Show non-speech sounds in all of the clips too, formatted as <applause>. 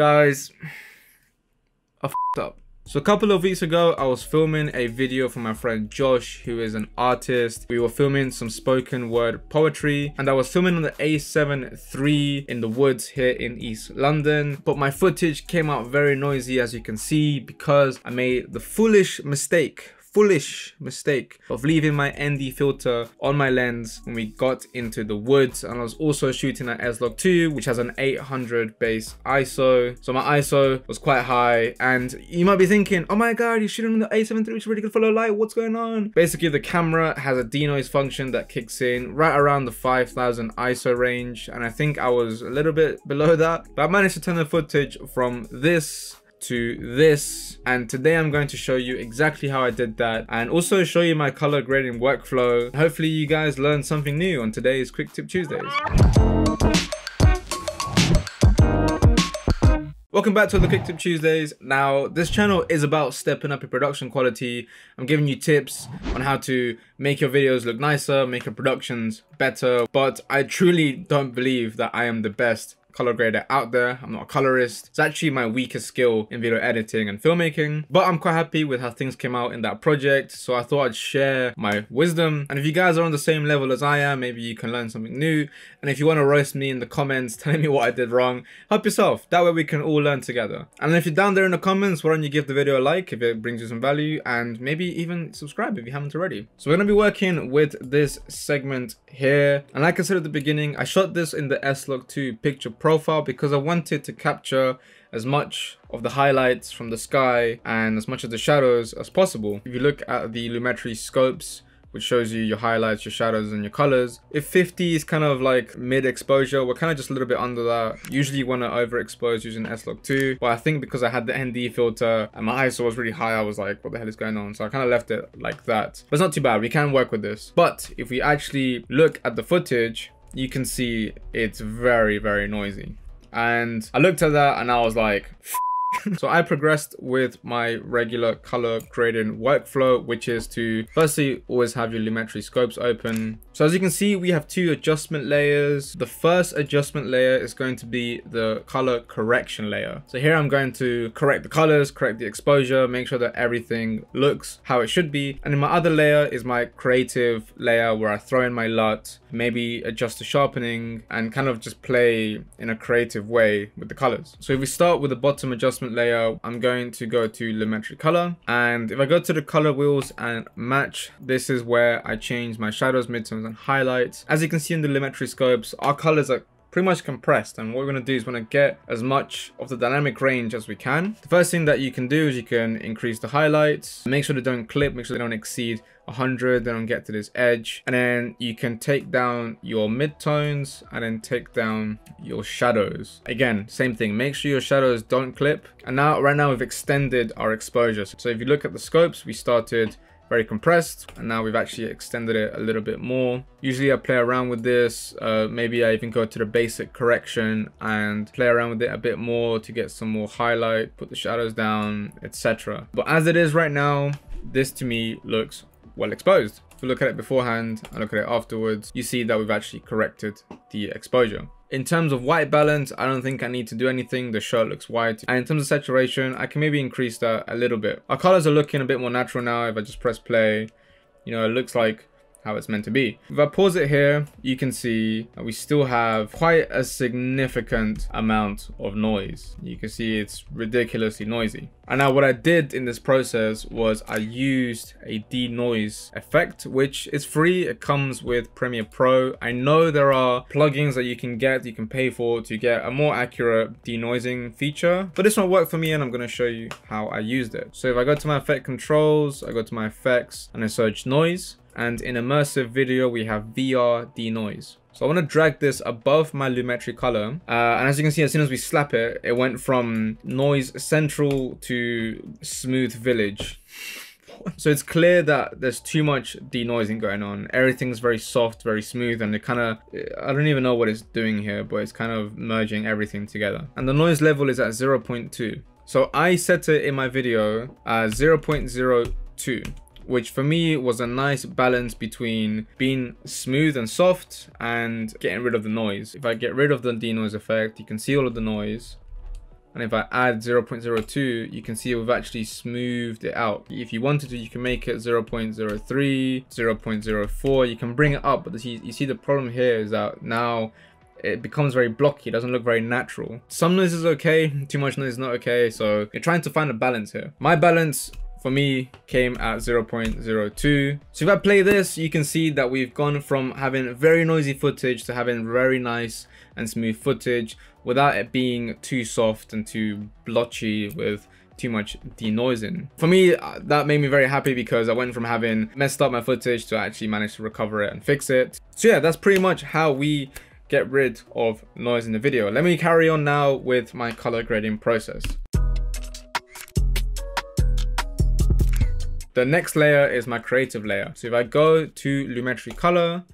Guys, I f***ed up. So a couple of weeks ago, I was filming a video for my friend Josh, who is an artist. We were filming some spoken word poetry and I was filming on the A7 III in the woods here in East London. But my footage came out very noisy as you can see because I made the foolish mistake foolish mistake of leaving my ND filter on my lens when we got into the woods. And I was also shooting at S-Log 2 which has an 800 base ISO so my ISO was quite high. And you might be thinking oh my god you're shooting on the A7 III which is really good for low light. What's going on? Basically the camera has a denoise function that kicks in right around the 5000 ISO range. And I think I was a little bit below that. But I managed to turn the footage from this to this and today I'm going to show you exactly how I did that and also show you my color grading workflow. Hopefully you guys learned something new on today's Quick Tip Tuesdays. Welcome back to the Quick Tip Tuesdays. Now, this channel is about stepping up your production quality. I'm giving you tips on how to make your videos look nicer, make your productions better, but I truly don't believe that I am the best color grader out there. I'm not a colorist. It's actually my weakest skill in video editing and filmmaking, but I'm quite happy with how things came out in that project. So I thought I'd share my wisdom. And if you guys are on the same level as I am, maybe you can learn something new. And if you want to roast me in the comments, <laughs> telling me what I did wrong, help yourself. That way we can all learn together. And if you're down there in the comments, why don't you give the video a like if it brings you some value and maybe even subscribe if you haven't already. So we're going to be working with this segment here. And like I said at the beginning, I shot this in the S-Log 2 picture profile because I wanted to capture as much of the highlights from the sky and as much of the shadows as possible. If you look at the Lumetri scopes, which shows you your highlights, your shadows, and your colors. If 50 is kind of like mid exposure, we're kind of just a little bit under that. Usually you want to overexpose using S-Log 2, but I think because I had the ND filter and my ISO was really high, I was like, what the hell is going on? So I kind of left it like that. But it's not too bad, we can work with this. But if we actually look at the footage, you can see it's very, very noisy. And I looked at that and I was like, so I progressed with my regular color grading workflow, which is to firstly always have your Lumetri scopes open. So as you can see, we have two adjustment layers. The first adjustment layer is going to be the color correction layer. So here I'm going to correct the colors, correct the exposure, make sure that everything looks how it should be. And in my other layer is my creative layer where I throw in my LUT, maybe adjust the sharpening and kind of just play in a creative way with the colors. So if we start with the bottom adjustment adjustment layer, I'm going to go to Lumetri color. And if I go to the color wheels and match, this is where I change my shadows, midtones, and highlights. As you can see in the Lumetri scopes, our colors are pretty much compressed and what we're going to do is we're going to get as much of the dynamic range as we can. The first thing that you can do is you can increase the highlights, make sure they don't clip, make sure they don't exceed 100, they don't get to this edge. And then you can take down your midtones and then take down your shadows. Again, same thing, make sure your shadows don't clip. And now, right now we've extended our exposure. So if you look at the scopes, we started very compressed and now we've actually extended it a little bit more. Usually i play around with this uh, maybe i even go to the basic correction and play around with it a bit more to get some more highlight put the shadows down etc but as it is right now this to me looks well exposed if you look at it beforehand and look at it afterwards you see that we've actually corrected the exposure in terms of white balance, I don't think I need to do anything. The shirt looks white. And in terms of saturation, I can maybe increase that a little bit. Our colors are looking a bit more natural now. If I just press play, you know, it looks like how it's meant to be. If I pause it here, you can see that we still have quite a significant amount of noise. You can see it's ridiculously noisy. And now what I did in this process was I used a denoise effect, which is free. It comes with Premiere Pro. I know there are plugins that you can get, you can pay for to get a more accurate denoising feature, but this one worked for me and I'm gonna show you how I used it. So if I go to my effect controls, I go to my effects and I search noise, and in immersive video we have VR denoise. So I want to drag this above my Lumetri color. Uh, and as you can see, as soon as we slap it, it went from noise central to smooth village. so it's clear that there's too much denoising going on. Everything's very soft, very smooth, and it kind of, I don't even know what it's doing here, but it's kind of merging everything together. And the noise level is at 0.2. So I set it in my video as 0.02 which for me was a nice balance between being smooth and soft and getting rid of the noise. If I get rid of the denoise effect, you can see all of the noise. and if I add 0.02 you can see we've actually smoothed it out if you wanted to you can make it 0.03 0.04 you can bring it up but you, see the problem here is that now it becomes very blocky, it doesn't look very natural. Some noise is okay, too much noise is not okay, so you're trying to find a balance here. My balance for me came at 0.02. So if I play this, you can see that we've gone from having very noisy footage to having very nice and smooth footage without it being too soft and too blotchy with too much denoising. For me, uh, that made me very happy because I went from having messed up my footage to actually manage to recover it and fix it. So yeah, that's pretty much how we get rid of noise in the video. Let me carry on now with my color grading process. The next layer is my creative layer. So if I go to Lumetri Color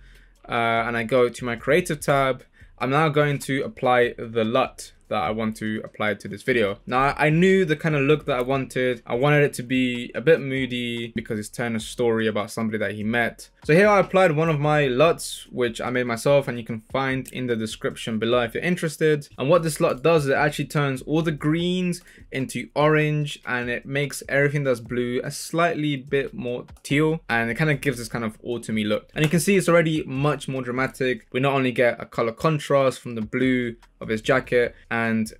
uh, and I go to my creative tab, I'm now going to apply the LUT that I want to apply to this video. Now, I knew the kind of look that I wanted. I wanted it to be a bit moody because it's telling a story about somebody that he met. So here I applied one of my LUTs, which I made myself and you can find in the description below if you're interested. And what this LUT does is it actually turns all the greens into orange and it makes everything that's blue a slightly bit more teal and it kind of gives this kind of autumny look. And you can see it's already much more dramatic. We not only get a color contrast from the blue of his jacket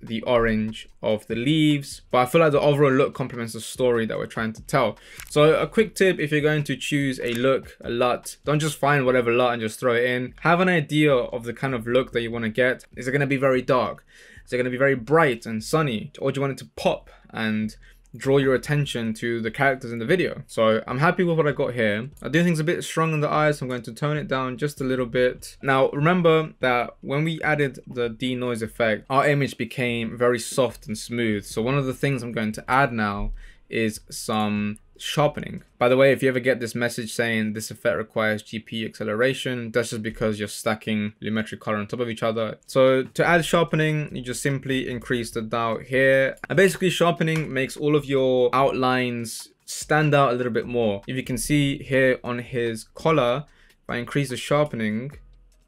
the orange of the leaves. But I feel like the overall look complements the story that we're trying to tell. So a quick tip if you're going to choose a look a LUT don't just find whatever LUT and just throw it in. Have an idea of the kind of look that you want to get. Is it going to be very dark? Is it going to be very bright and sunny? Or do you want it to pop and draw your attention to the characters in the video. So I'm happy with what I got here. I do think it's a bit strong in the eyes, so I'm going to tone it down just a little bit. Now remember that when we added the denoise effect, our image became very soft and smooth. So one of the things I'm going to add now is some sharpening. By the way, if you ever get this message saying this effect requires GPU acceleration, that's just because you're stacking Lumetri color on top of each other. So to add sharpening, you just simply increase the dial here. And basically sharpening makes all of your outlines stand out a little bit more. If you can see here on his collar, if I increase the sharpening,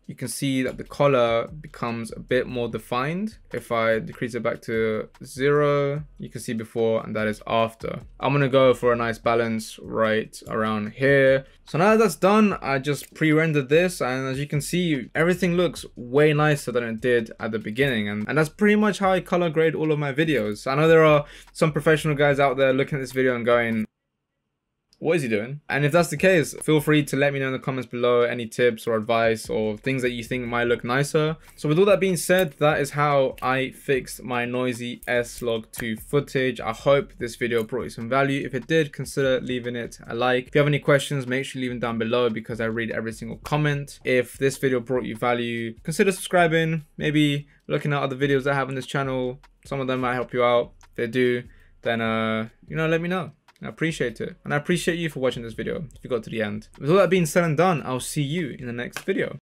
you can see that the color becomes a bit more defined. If I decrease it back to zero, you can see before and that is after. I'm gonna go for a nice balance right around here. So now that that's done, I just pre-rendered this and as you can see, everything looks way nicer than it did at the beginning. And, and that's pretty much how I color grade all of my videos. I know there are some professional guys out there looking at this video and going, what is he doing? And if that's the case, feel free to let me know in the comments below any tips or advice or things that you think might look nicer. So with all that being said, that is how I fixed my noisy S-Log2 footage. I hope this video brought you some value. If it did, consider leaving it a like. If you have any questions, make sure you leave them down below because I read every single comment. If this video brought you value, consider subscribing, maybe looking at other videos I have on this channel. Some of them might help you out. If they do, then uh, you know, let me know. I appreciate it. And I appreciate you for watching this video if you got to the end. With all that being said and done, I'll see you in the next video.